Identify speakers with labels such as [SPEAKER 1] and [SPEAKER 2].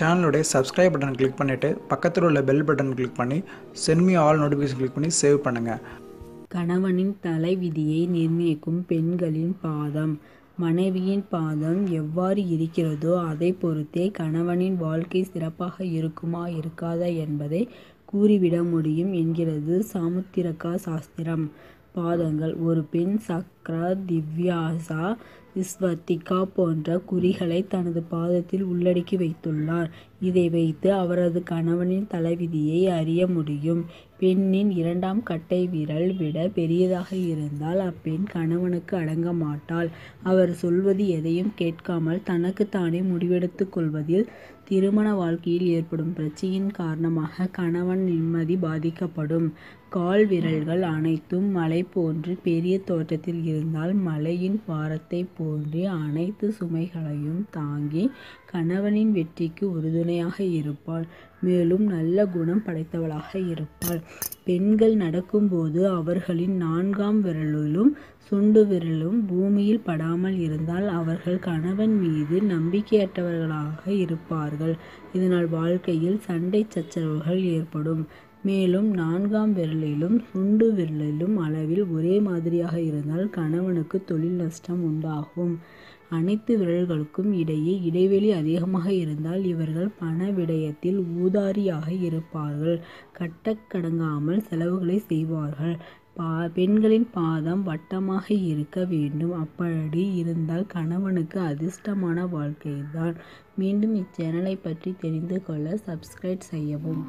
[SPEAKER 1] சேனலுடைய subscribe button click பண்ணிவிட்டு பக்கத்தில் உள்ள பெல் பட்டன் கிளிக் பண்ணி சென்மி ஆல் நோட்டிஃபிகேஷன் கிளிக் பண்ணி சேவ் பண்ணுங்கள்
[SPEAKER 2] கணவனின் தலைவிதியை நிர்ணயிக்கும் பெண்களின் பாதம். மனைவியின் பாதம் எவ்வாறு இருக்கிறதோ அதை பொறுத்தே கணவனின் வாழ்க்கை சிறப்பாக இருக்குமா இருக்காதா என்பதை கூறிவிட முடியும் என்கிறது சாமுத்திரக்கா சாஸ்திரம். பாதங்கள் ஒரு பெண் சக்ரா திவ்யாசா விஸ்வத்திகா போன்ற குறிகளை தனது பாதத்தில் உள்ளடக்கி வைத்துள்ளார். இதை வைத்து அவரது கணவனின் தலைவிதியை அறிய முடியும். பெண்ணின் இரண்டாம் கட்டை விரல் விட பெரியதாக இருந்தால் அப்பெண் கணவனுக்கு அடங்க மாட்டாள் அவர் சொல்வது எதையும் கேட்காமல் தனக்குத்தானே முடிவெடுத்துக் கொள்வதில் திருமண வாழ்க்கையில் ஏற்படும் பிரச்சனையின் காரணமாக கணவன் நிம்மதி பாதிக்கப்படும். கால் விரல்கள் அனைத்தும் மலை போன்று பெரிய தோற்றத்தில் இருந்தால் மலையின் பாரத்தை போன்று அனைத்து சுமைகளையும் தாங்கி கணவனின் வெற்றிக்கு உறுதுணையாக இருப்பாள். மேலும் நல்ல குணம் படைத்தவளாக இருப்பாள். பெண்கள் நடக்கும்போது அவர்களின் நான்காம் விரலிலும் சுண்டு விரலும் பூமியில் படாமல் இருந்தால் அவர்கள் கணவன் மீது நம்பிக்கையற்றவர்களாக இருப்பார்கள். இதனால் வாழ்க்கையில் சண்டை சச்சரவுகள் ஏற்படும். மேலும் நான்காம் விரலிலும் சுண்டு விரலிலும் அளவில் ஒரே மாதிரியாக இருந்தால் கணவனுக்கு தொழில் நஷ்டம் உண்டாகும். அனைத்து விரல்களுக்கும் இடையே இடைவெளி அதிகமாக இருந்தால் இவர்கள் பண விடயத்தில் ஊதாரியாக இருப்பார்கள். கட்டக்கடங்காமல் செலவுகளை செய்வார்கள். பா பெண்களின் பாதம் வட்டமாக இருக்க வேண்டும். அப்படி இருந்தால் கணவனுக்கு அதிர்ஷ்டமான வாழ்க்கைதான். மீண்டும் இச்சேனலை பற்றி தெரிந்து கொள்ள சப்ஸ்கிரைப் செய்யவும்.